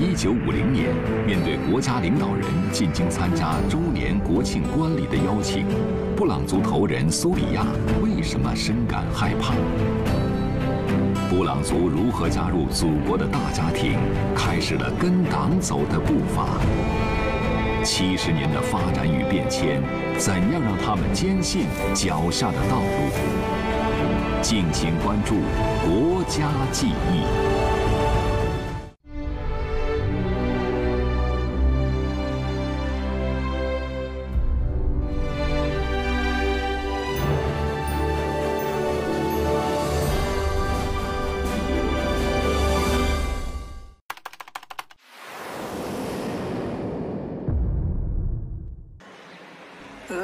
一九五零年，面对国家领导人进京参加周年国庆观礼的邀请，布朗族头人苏里亚为什么深感害怕？布朗族如何加入祖国的大家庭，开始了跟党走的步伐？七十年的发展与变迁，怎样让他们坚信脚下的道路？敬请关注《国家记忆》。这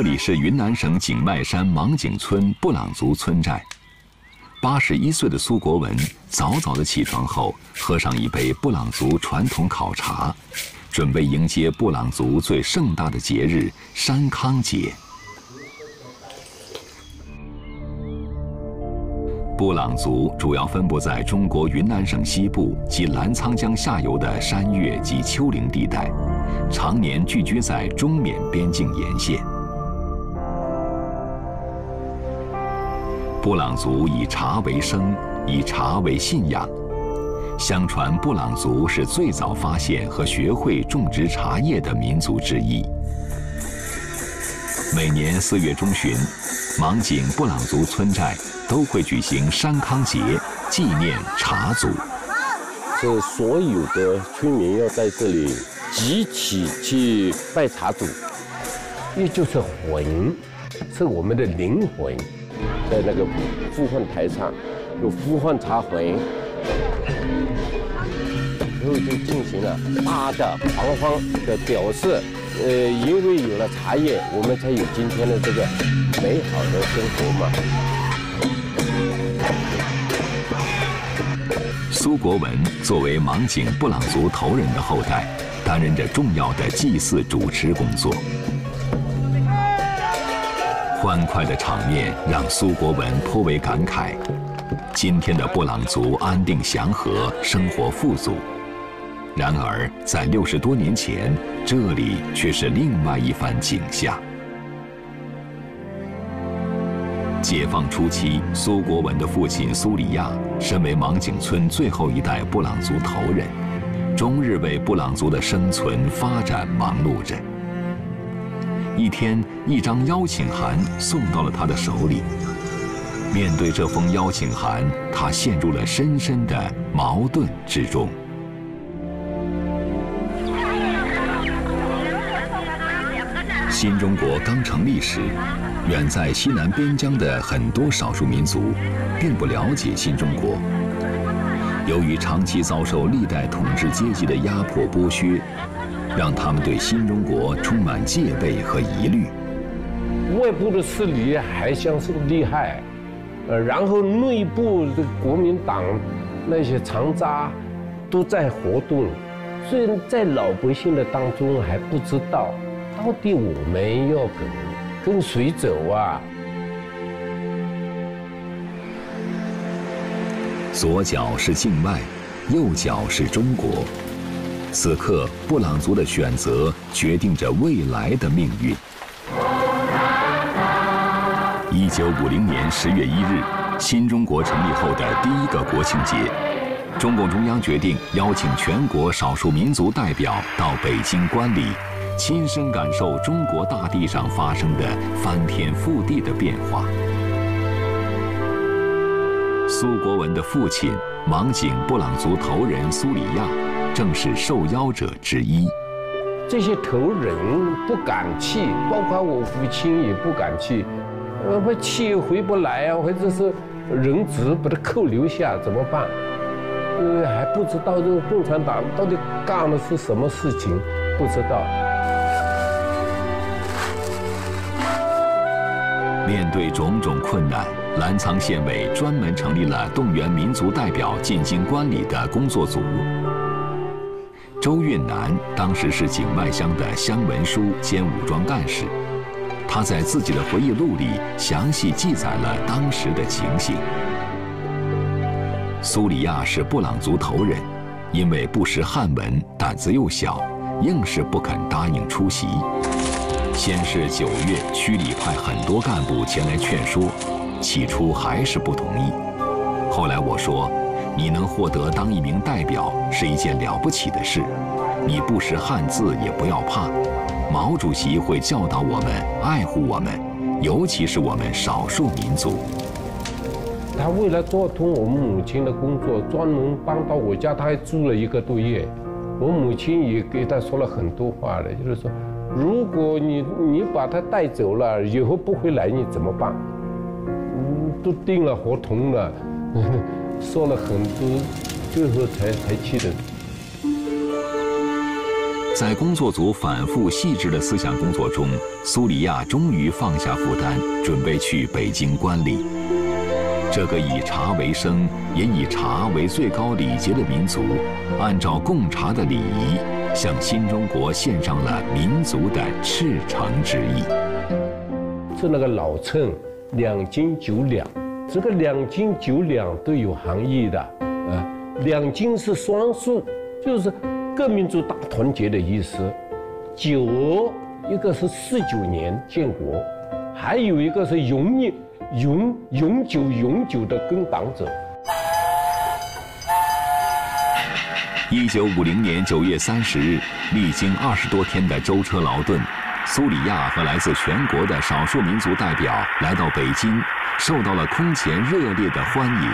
里是云南省景迈山芒景村布朗族村寨。八十一岁的苏国文早早的起床后，喝上一杯布朗族传统烤茶，准备迎接布朗族最盛大的节日山康节。布朗族主要分布在中国云南省西部及澜沧江下游的山岳及丘陵地带，常年聚居在中缅边境沿线。布朗族以茶为生，以茶为信仰。相传，布朗族是最早发现和学会种植茶叶的民族之一。每年四月中旬，芒景布朗族村寨都会举行山康节，纪念茶祖。是所有的村民要在这里集体去拜茶祖，也就是魂，是我们的灵魂。在那个呼唤台上，有呼唤茶魂，然后就进行了大的狂欢的表示。呃，因为有了茶叶，我们才有今天的这个美好的生活嘛。苏国文作为芒景布朗族头人的后代，担任着重要的祭祀主持工作。欢快的场面让苏国文颇为感慨。今天的布朗族安定祥和，生活富足。然而，在六十多年前，这里却是另外一番景象。解放初期，苏国文的父亲苏里亚身为芒景村最后一代布朗族头人，终日为布朗族的生存发展忙碌着。一天，一张邀请函送到了他的手里。面对这封邀请函，他陷入了深深的矛盾之中。新中国刚成立时，远在西南边疆的很多少数民族并不了解新中国。由于长期遭受历代统治阶级的压迫剥削。让他们对新中国充满戒备和疑虑。外部的势力还像是厉害，呃，然后内部的国民党那些残渣都在活动，虽然在老百姓的当中还不知道到底我们要跟跟谁走啊。左脚是境外，右脚是中国。此刻，布朗族的选择决定着未来的命运。一九五零年十月一日，新中国成立后的第一个国庆节，中共中央决定邀请全国少数民族代表到北京观礼，亲身感受中国大地上发生的翻天覆地的变化。苏国文的父亲，芒景布朗族头人苏里亚。正是受邀者之一。这些头人不敢去，包括我父亲也不敢去，呃，不去回不来啊，或者是人质把他扣留下怎么办？呃还不知道这个共产党到底干的是什么事情，不知道。面对种种困难，澜沧县委专门成立了动员民族代表进京观礼的工作组。周运南当时是景外乡的乡文书兼武装干事，他在自己的回忆录里详细记载了当时的情形。苏里亚是布朗族头人，因为不识汉文，胆子又小，硬是不肯答应出席。先是九月，区里派很多干部前来劝说，起初还是不同意。后来我说。你能获得当一名代表是一件了不起的事，你不识汉字也不要怕，毛主席会教导我们爱护我们，尤其是我们少数民族。他为了做通我们母亲的工作，专门搬到我家，他还住了一个多月。我母亲也给他说了很多话了，就是说，如果你你把他带走了，以后不回来，你怎么办？嗯，都订了合同了。说了很多，最后才才去的。在工作组反复细致的思想工作中，苏里亚终于放下负担，准备去北京观礼。这个以茶为生，也以茶为最高礼节的民族，按照贡茶的礼仪，向新中国献上了民族的赤诚之意。是那个老秤，两斤九两。这个两斤九两都有含义的，啊，两斤是双数，就是各民族大团结的意思。九，一个是四九年建国，还有一个是永远、永永久、永久的跟党走。一九五零年九月三十日，历经二十多天的舟车劳顿，苏里亚和来自全国的少数民族代表来到北京。受到了空前热烈的欢迎。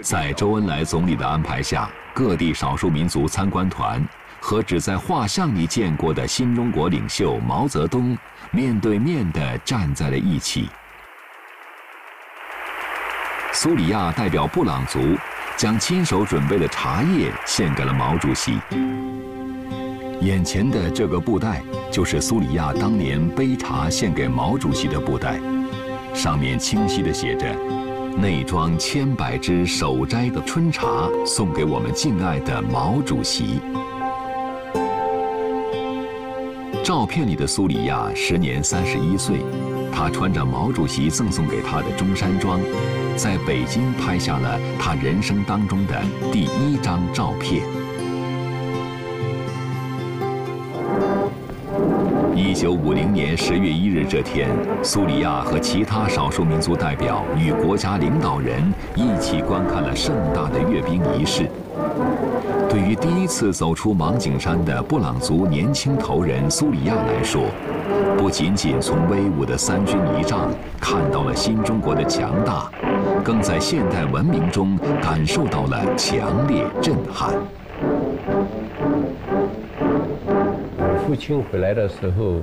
在周恩来总理的安排下，各地少数民族参观团和只在画像里见过的新中国领袖毛泽东面对面地站在了一起。苏里亚代表布朗族，将亲手准备的茶叶献给了毛主席。眼前的这个布袋，就是苏里亚当年杯茶献给毛主席的布袋，上面清晰地写着：“内装千百只手摘的春茶，送给我们敬爱的毛主席。”照片里的苏里亚时年三十一岁，他穿着毛主席赠送给他的中山装，在北京拍下了他人生当中的第一张照片。一九五零年十月一日这天，苏里亚和其他少数民族代表与国家领导人一起观看了盛大的阅兵仪式。对于第一次走出芒景山的布朗族年轻头人苏里亚来说，不仅仅从威武的三军仪仗看到了新中国的强大，更在现代文明中感受到了强烈震撼。父亲回来的时候，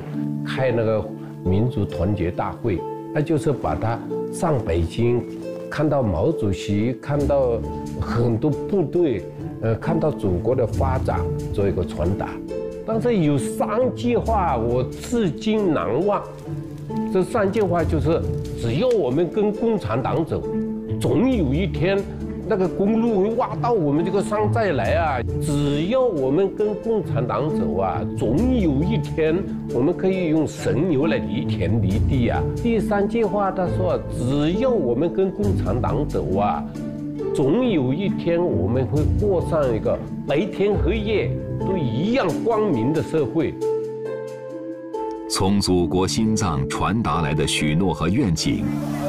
开那个民族团结大会，他就是把他上北京，看到毛主席，看到很多部队，呃，看到祖国的发展，做一个传达。但是有三句话我至今难忘，这三句话就是：只要我们跟共产党走，总有一天。那个公路会挖到我们这个山寨来啊！只要我们跟共产党走啊，总有一天我们可以用神牛来犁田犁地啊。第三句话他说：只要我们跟共产党走啊，总有一天我们会过上一个白天黑夜都一样光明的社会。从祖国心脏传达来的许诺和愿景，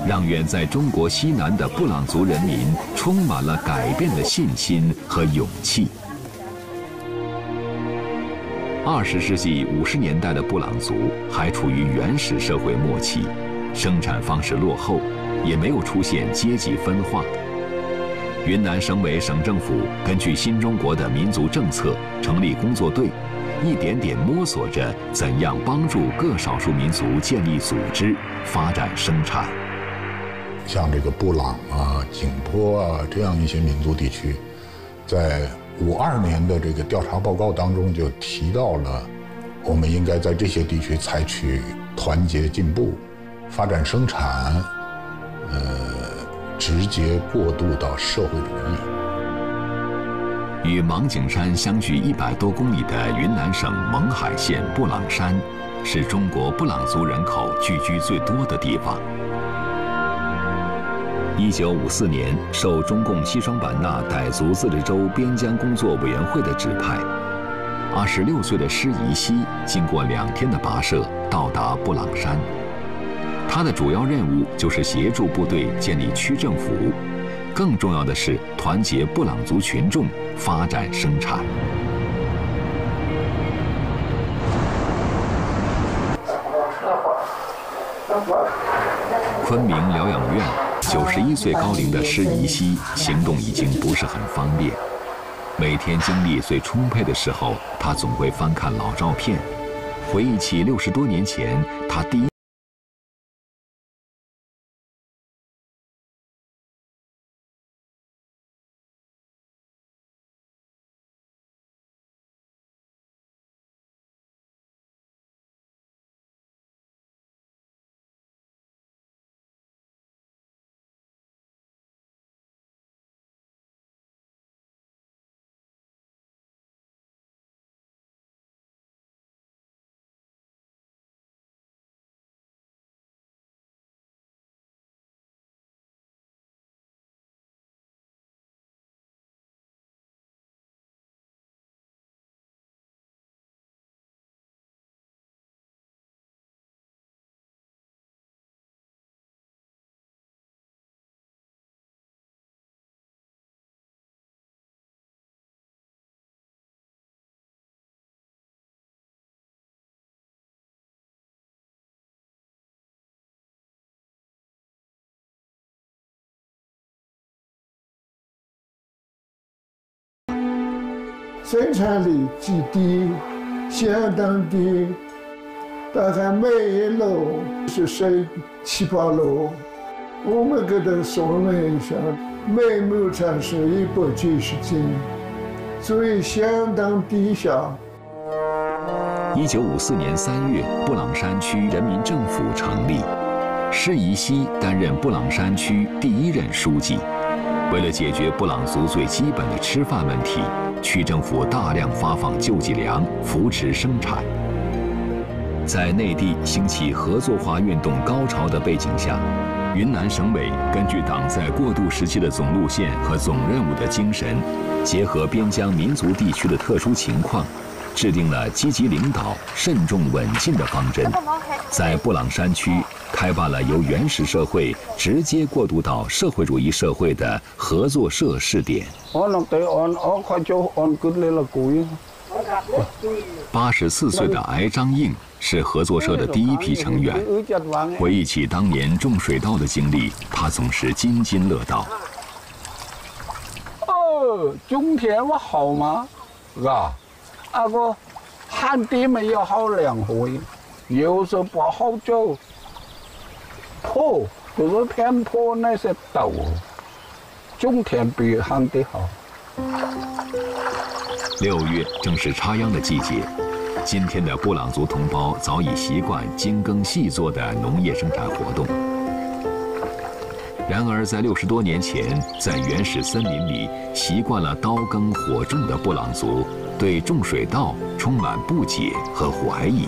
让远在中国西南的布朗族人民充满了改变的信心和勇气。二十世纪五十年代的布朗族还处于原始社会末期，生产方式落后，也没有出现阶级分化。云南省委省政府根据新中国的民族政策，成立工作队。一点点摸索着怎样帮助各少数民族建立组织、发展生产。像这个布朗啊、景颇啊这样一些民族地区，在五二年的这个调查报告当中就提到了，我们应该在这些地区采取团结进步、发展生产，呃，直接过渡到社会主义。与芒景山相距一百多公里的云南省勐海县布朗山，是中国布朗族人口聚居最多的地方。一九五四年，受中共西双版纳傣族自治州边疆工作委员会的指派，二十六岁的施宜西经过两天的跋涉，到达布朗山。他的主要任务就是协助部队建立区政府，更重要的是团结布朗族群众，发展生产。昆明疗养院。九十一岁高龄的施宜西，行动已经不是很方便。每天精力最充沛的时候，他总会翻看老照片，回忆起六十多年前他第一。生产力极低，相当低，大概每一楼是十七八楼。我们给他算了一下，每亩产是一百九十斤，所以相当低下。一九五四年三月，布朗山区人民政府成立，施宜西担任布朗山区第一任书记。为了解决布朗族最基本的吃饭问题。区政府大量发放救济粮，扶持生产。在内地兴起合作化运动高潮的背景下，云南省委根据党在过渡时期的总路线和总任务的精神，结合边疆民族地区的特殊情况，制定了积极领导、慎重稳进的方针，在布朗山区。开办了由原始社会直接过渡到社会主义社会的合作社试点。八十四岁的艾张应是合作社的第一批成员。回忆起当年种水稻的经历，他总是津津乐道。哦，种田我好吗？啊，那个旱地没有好两回，有时候不好走。坡就是偏坡那些陡，种田比旱地好。六月正是插秧的季节，今天的布朗族同胞早已习惯精耕细作的农业生产活动。然而，在六十多年前，在原始森林里习惯了刀耕火种的布朗族，对种水稻充满不解和怀疑。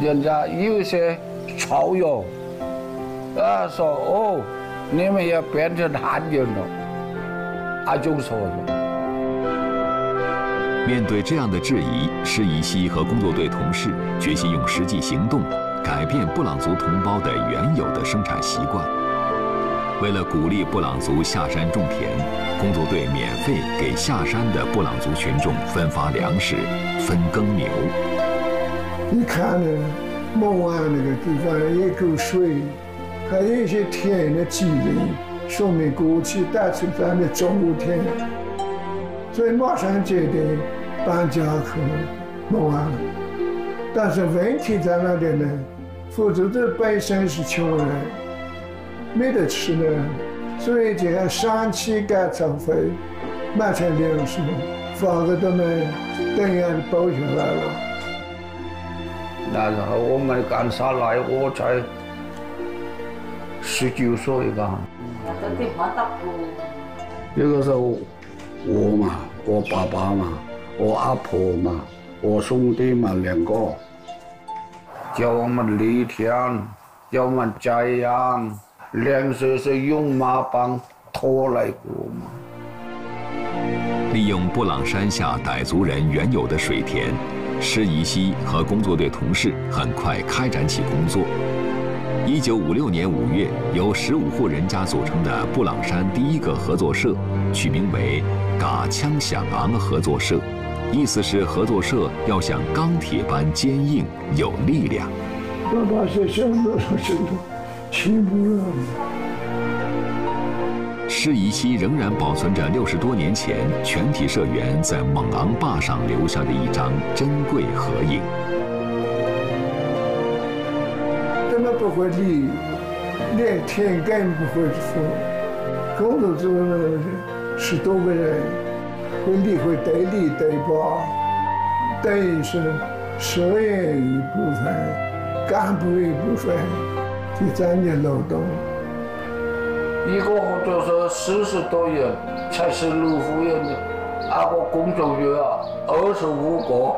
人家有些。超哟！啊，说哦，你们也变成汉人了，啊，就说了。面对这样的质疑，施以西和工作队同事决心用实际行动改变布朗族同胞的原有的生产习惯。为了鼓励布朗族下山种田，工作队免费给下山的布朗族群众分发粮食、分耕牛。你看呢？蒙安那个地方也够水，还有一些田的基地，说明过去带出咱的种过田，所以马上决定搬家去蒙安。但是问题在哪里呢？福州这本身是穷人，没得吃的，所以就要山区改造费买成粮食，房子都没，等样的包下来了。那时候我们刚上来，我才十九岁吧。那个时候我嘛，我爸爸嘛，我阿婆嘛，我兄弟嘛两个，叫我们犁田，叫我们摘杨，粮食是用马帮拖来过嘛。利用布朗山下傣族人原有的水田，施宜西和工作队同事很快开展起工作。一九五六年五月，由十五户人家组成的布朗山第一个合作社，取名为“嘎枪响昂合作社”，意思是合作社要像钢铁般坚硬有力量。我把这想到说真的，起不了。施宜西仍然保存着六十多年前全体社员在猛昂坝上留下的一张珍贵合影。根本不会理，连天更不会说。工作组十多个人，会理会对里对吧？等于是社员一部分，干部一部分，第三年劳动。一个合作社四十多人，才是六户人的，那个工作员啊，二十五个。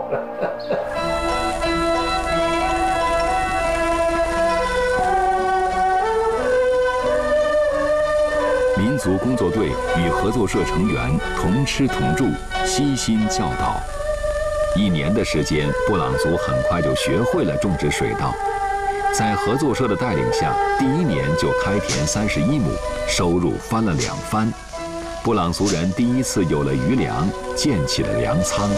民族工作队与合作社成员同吃同住，悉心教导。一年的时间，布朗族很快就学会了种植水稻。在合作社的带领下，第一年就开田三十一亩，收入翻了两番。布朗族人第一次有了余粮，建起了粮仓。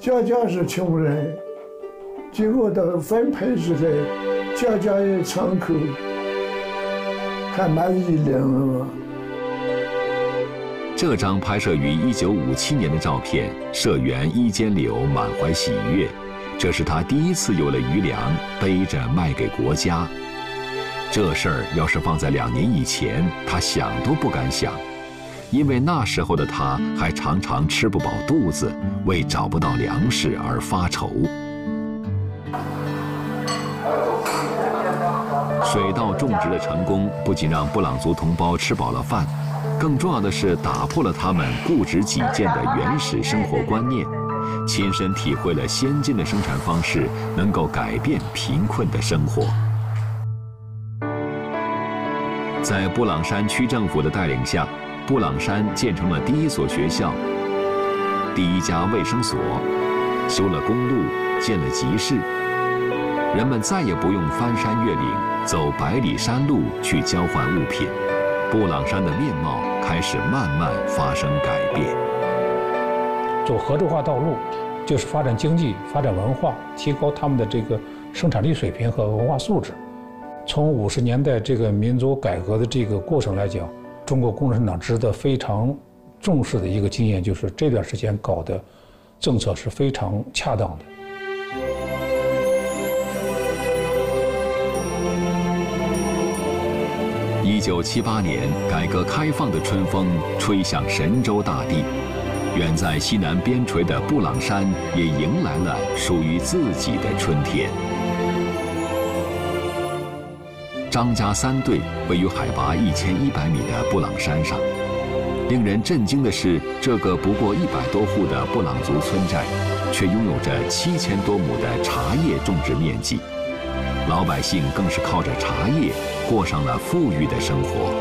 家家是穷人，经过的分配之后，家家有仓库，还卖余粮了吗？这张拍摄于1957年的照片，社员伊坚柳满怀喜悦，这是他第一次有了余粮，背着卖给国家。这事儿要是放在两年以前，他想都不敢想，因为那时候的他还常常吃不饱肚子，为找不到粮食而发愁。水稻种植的成功，不仅让布朗族同胞吃饱了饭。更重要的是，打破了他们固执己见的原始生活观念，亲身体会了先进的生产方式能够改变贫困的生活。在布朗山区政府的带领下，布朗山建成了第一所学校、第一家卫生所，修了公路，建了集市。人们再也不用翻山越岭，走百里山路去交换物品。布朗山的面貌开始慢慢发生改变。走合作化道路，就是发展经济、发展文化，提高他们的这个生产力水平和文化素质。从五十年代这个民族改革的这个过程来讲，中国共产党值得非常重视的一个经验，就是这段时间搞的政策是非常恰当的。一九七八年，改革开放的春风吹向神州大地，远在西南边陲的布朗山也迎来了属于自己的春天。张家三队位于海拔一千一百米的布朗山上，令人震惊的是，这个不过一百多户的布朗族村寨，却拥有着七千多亩的茶叶种植面积。老百姓更是靠着茶叶过上了富裕的生活。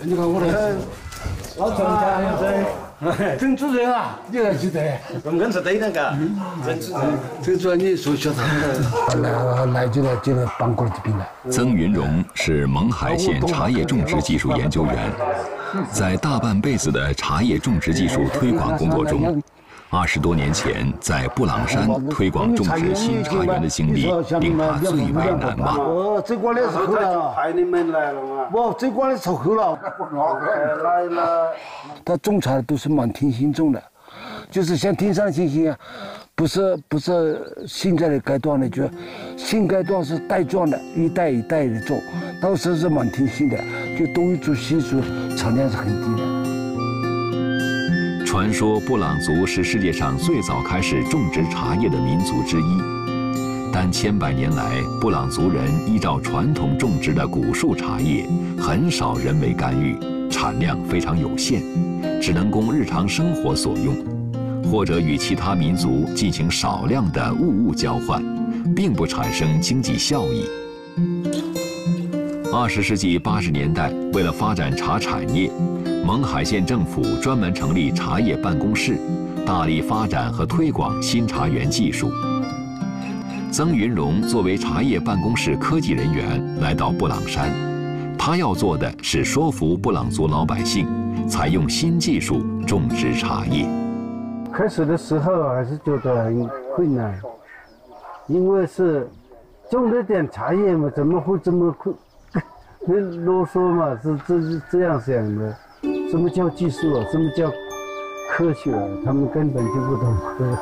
你看我这老张家人，真主任啊，你还记得？我们是对的，嘎，曾主任。曾主任，你说来来就来就来帮过这边来。曾云荣是勐海县茶叶种植技术研究员，在大半辈子的茶叶种植技术推广工作中，二十多年前在布朗山推广种植新茶园的经历令他最为难忘。哦，这关的是后了，派你们来了嘛？不，这关的是后了。他种茶都是满天星种的，就是像天上星星啊，不是不是现在的阶段的，就现阶段是带状的，一代一代的种，到时是满天星的，就东一株西一株，产量是很低的。传说布朗族是世界上最早开始种植茶叶的民族之一，但千百年来，布朗族人依照传统种植的古树茶叶，很少人为干预，产量非常有限，只能供日常生活所用，或者与其他民族进行少量的物物交换，并不产生经济效益。二十世纪八十年代，为了发展茶产业。勐海县政府专门成立茶叶办公室，大力发展和推广新茶园技术。曾云荣作为茶叶办公室科技人员来到布朗山，他要做的是说服布朗族老百姓采用新技术种植茶叶。开始的时候还是觉得很困难，因为是种了点茶叶嘛，怎么会这么困？啰嗦嘛，是这是这样想的。什么叫技术啊？什么叫科学啊？他们根本就不懂科学。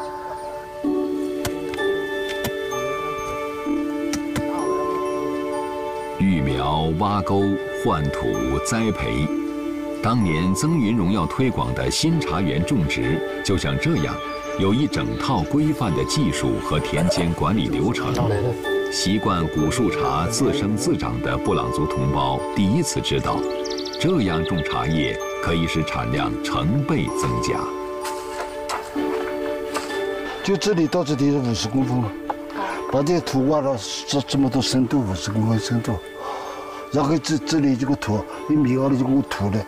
育苗、挖沟、换土、栽培，当年曾云荣要推广的新茶园种植，就像这样，有一整套规范的技术和田间管理流程。习惯古树茶自生自长的布朗族同胞，第一次知道，这样种茶叶。可以使产量成倍增加。就这里到这里是五十公分，把这个土挖到这这么多深度，五十公分深度，然后这这里这个土一米高的这个土呢，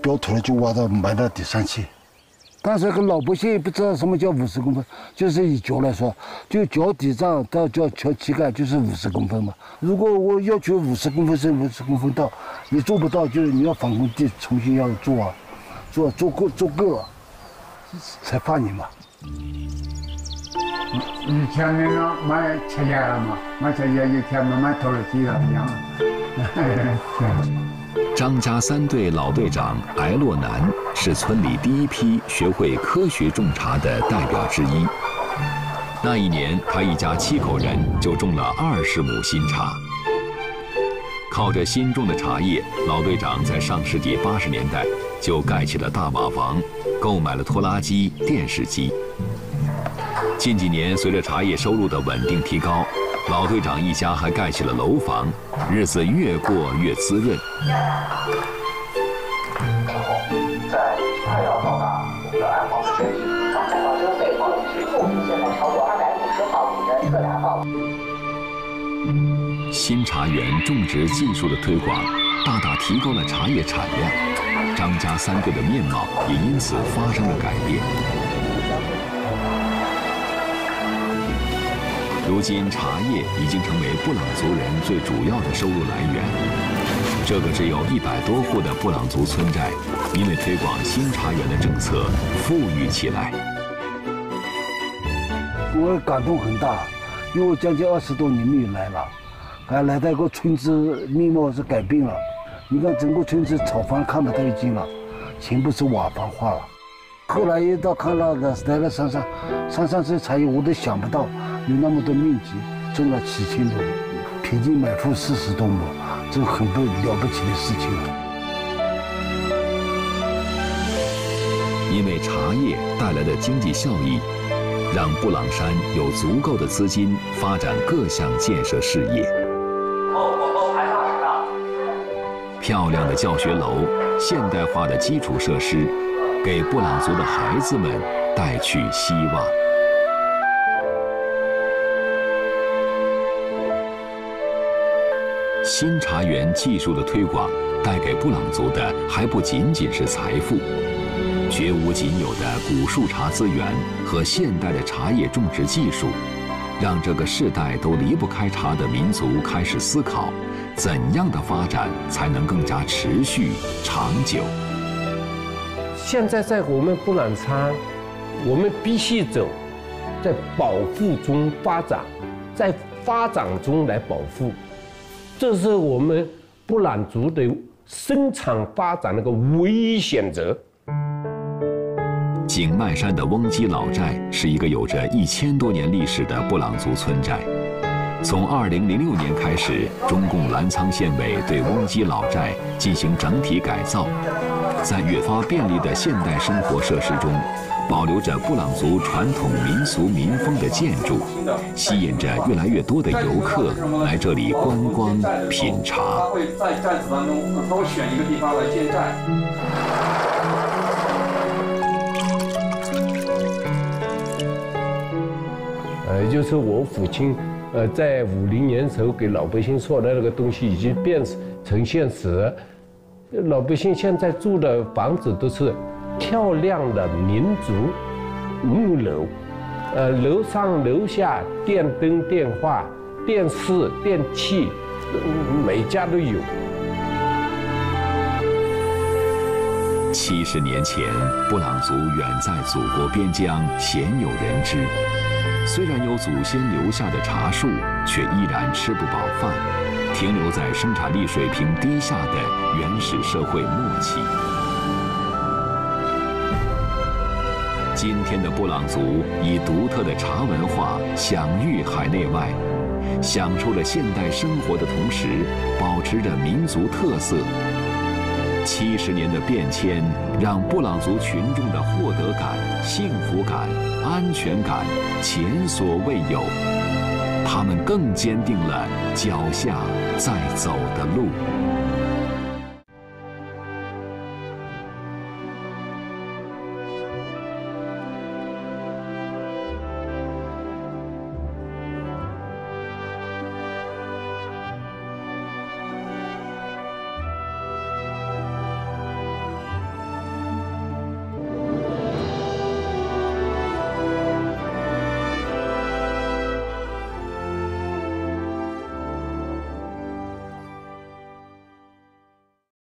标土呢就挖到埋到底上去。但是个老百姓也不知道什么叫五十公分，就是以脚来说，就脚底上到脚脚膝盖就是五十公分嘛。如果我要求五十公分是五十公分到，你做不到，就是你要返工地重新要做啊，做做够做够了，才放你嘛。以前那个买茶叶了嘛，买茶叶一天慢慢投了几了一样。张家三队老队长艾洛南是村里第一批学会科学种茶的代表之一。那一年，他一家七口人就种了二十亩新茶。靠着新种的茶叶，老队长在上世纪八十年代就盖起了大瓦房，购买了拖拉机、电视机。近几年，随着茶叶收入的稳定提高。老队长一家还盖起了楼房，日子越过越滋润。快要到达我们的安保区，房产发生被保持后现在超过二百五十毫米的特大报。新茶园种植技术的推广，大大提高了茶叶产量，张家三队的面貌也因此发生了改变。如今，茶叶已经成为布朗族人最主要的收入来源。这个只有一百多户的布朗族村寨，因为推广新茶园的政策，富裕起来。我感动很大，因为将近二十多年没有来了，还来到一个村子，面貌是改变了。你看，整个村子草房看不到一间了，全部是瓦房化了。后来一到看那个来到山上，山上这茶叶我都想不到。有那么多面积，种了几千多亩，平均每户四十多亩，这很不了不起的事情。因为茶叶带来的经济效益，让布朗山有足够的资金发展各项建设事业。漂亮的教学楼，现代化的基础设施，给布朗族的孩子们带去希望。新茶园技术的推广，带给布朗族的还不仅仅是财富，绝无仅有的古树茶资源和现代的茶叶种植技术，让这个世代都离不开茶的民族开始思考，怎样的发展才能更加持续长久。现在在我们布朗山，我们必须走，在保护中发展，在发展中来保护。这是我们布朗族的生产发展的个唯一选择。景迈山的翁基老寨是一个有着一千多年历史的布朗族村寨。从2006年开始，中共澜沧县委对翁基老寨进行整体改造，在越发便利的现代生活设施中，保留着布朗族传统民俗民风的建筑，吸引着越来越多的游客来这里观光品茶。他会在寨子当中，他会选一个地方来建寨。呃，就是我父亲，呃，在五零年时候给老百姓说的那个东西已经变成现实。老百姓现在住的房子都是漂亮的民族木楼，呃，楼上楼下电灯、电话、电视、电器，每家都有。七十年前，布朗族远在祖国边疆，鲜有人知。虽然有祖先留下的茶树，却依然吃不饱饭，停留在生产力水平低下的原始社会末期。今天的布朗族以独特的茶文化享誉海内外，享受着现代生活的同时，保持着民族特色。七十年的变迁，让布朗族群众的获得感、幸福感、安全感前所未有。他们更坚定了脚下在走的路。